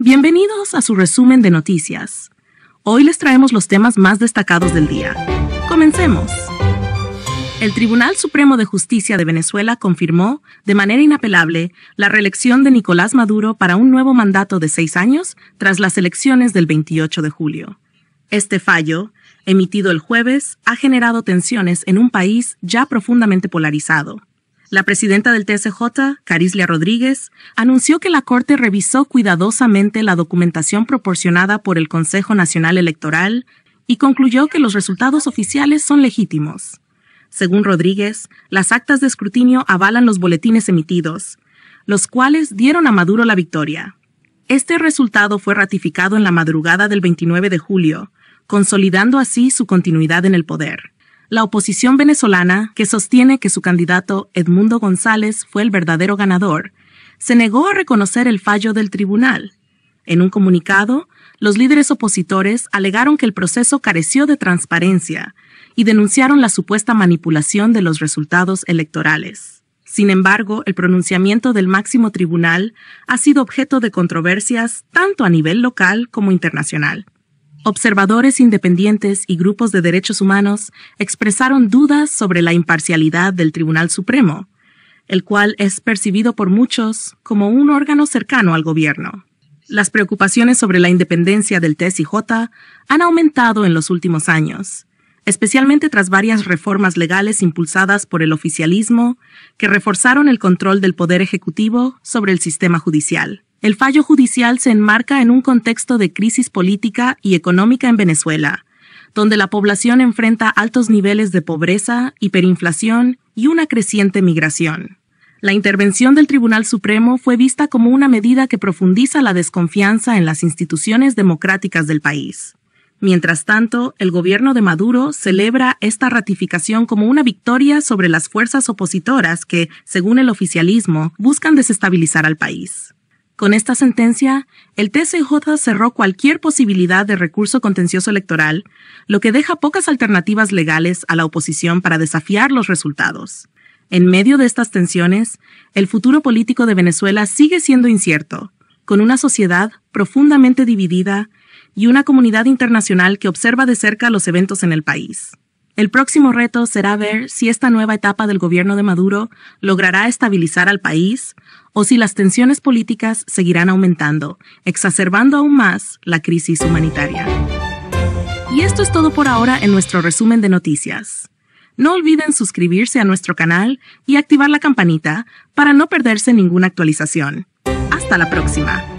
Bienvenidos a su resumen de noticias. Hoy les traemos los temas más destacados del día. Comencemos. El Tribunal Supremo de Justicia de Venezuela confirmó, de manera inapelable, la reelección de Nicolás Maduro para un nuevo mandato de seis años tras las elecciones del 28 de julio. Este fallo, emitido el jueves, ha generado tensiones en un país ya profundamente polarizado. La presidenta del TSJ, Carislia Rodríguez, anunció que la Corte revisó cuidadosamente la documentación proporcionada por el Consejo Nacional Electoral y concluyó que los resultados oficiales son legítimos. Según Rodríguez, las actas de escrutinio avalan los boletines emitidos, los cuales dieron a Maduro la victoria. Este resultado fue ratificado en la madrugada del 29 de julio, consolidando así su continuidad en el poder. La oposición venezolana, que sostiene que su candidato Edmundo González fue el verdadero ganador, se negó a reconocer el fallo del tribunal. En un comunicado, los líderes opositores alegaron que el proceso careció de transparencia y denunciaron la supuesta manipulación de los resultados electorales. Sin embargo, el pronunciamiento del máximo tribunal ha sido objeto de controversias tanto a nivel local como internacional. Observadores independientes y grupos de derechos humanos expresaron dudas sobre la imparcialidad del Tribunal Supremo, el cual es percibido por muchos como un órgano cercano al gobierno. Las preocupaciones sobre la independencia del TSJ han aumentado en los últimos años, especialmente tras varias reformas legales impulsadas por el oficialismo que reforzaron el control del Poder Ejecutivo sobre el sistema judicial. El fallo judicial se enmarca en un contexto de crisis política y económica en Venezuela, donde la población enfrenta altos niveles de pobreza, hiperinflación y una creciente migración. La intervención del Tribunal Supremo fue vista como una medida que profundiza la desconfianza en las instituciones democráticas del país. Mientras tanto, el gobierno de Maduro celebra esta ratificación como una victoria sobre las fuerzas opositoras que, según el oficialismo, buscan desestabilizar al país. Con esta sentencia, el TCJ cerró cualquier posibilidad de recurso contencioso electoral, lo que deja pocas alternativas legales a la oposición para desafiar los resultados. En medio de estas tensiones, el futuro político de Venezuela sigue siendo incierto, con una sociedad profundamente dividida y una comunidad internacional que observa de cerca los eventos en el país. El próximo reto será ver si esta nueva etapa del gobierno de Maduro logrará estabilizar al país o si las tensiones políticas seguirán aumentando, exacerbando aún más la crisis humanitaria. Y esto es todo por ahora en nuestro resumen de noticias. No olviden suscribirse a nuestro canal y activar la campanita para no perderse ninguna actualización. Hasta la próxima.